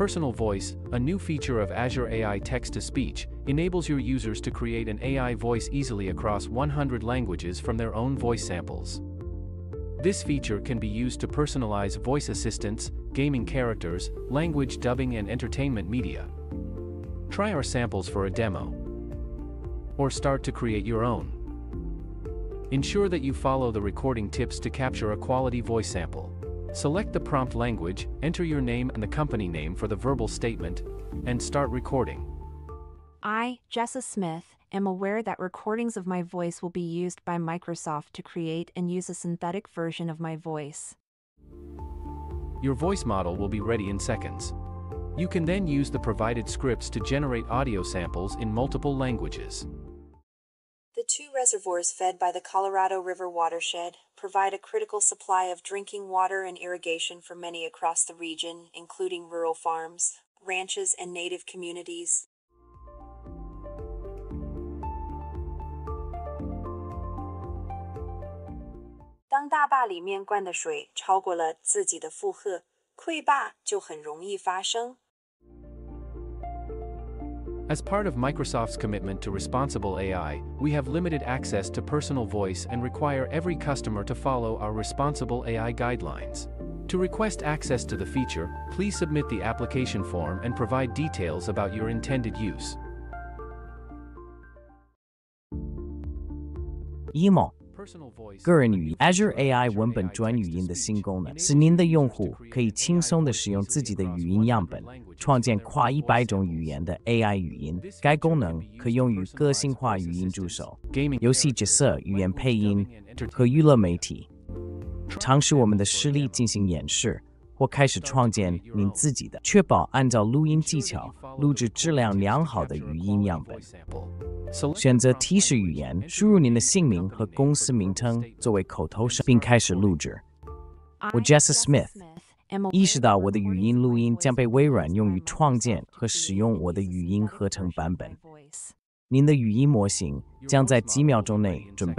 Personal Voice, a new feature of Azure AI Text to Speech, enables your users to create an AI voice easily across 100 languages from their own voice samples. This feature can be used to personalize voice assistants, gaming characters, language dubbing and entertainment media. Try our samples for a demo. Or start to create your own. Ensure that you follow the recording tips to capture a quality voice sample. Select the prompt language, enter your name and the company name for the verbal statement, and start recording. I, Jessa Smith, am aware that recordings of my voice will be used by Microsoft to create and use a synthetic version of my voice. Your voice model will be ready in seconds. You can then use the provided scripts to generate audio samples in multiple languages. The two reservoirs fed by the Colorado River watershed provide a critical supply of drinking water and irrigation for many across the region, including rural farms, ranches, and native communities. As part of Microsoft's commitment to responsible AI, we have limited access to personal voice and require every customer to follow our responsible AI guidelines. To request access to the feature, please submit the application form and provide details about your intended use. emo 个人语音 Azure AI 文本转语音的新功能，使您的用户可以轻松地使用自己的语音样本，创建跨一百种语言的 AI 语音。该功能可用于个性化语音助手、游戏角色语言配音和娱乐媒体。尝试我们的实例进行演示，或开始创建您自己的，确保按照录音技巧录制质量良好的语音样本。选择提示语言，输入您的姓名和公司名称作为口头声，并开始录制。我 Jesse Smith 意识到我的语音录音将被微软用于创建和使用我的语音合成版本。您的语音模型将在几秒钟内准备。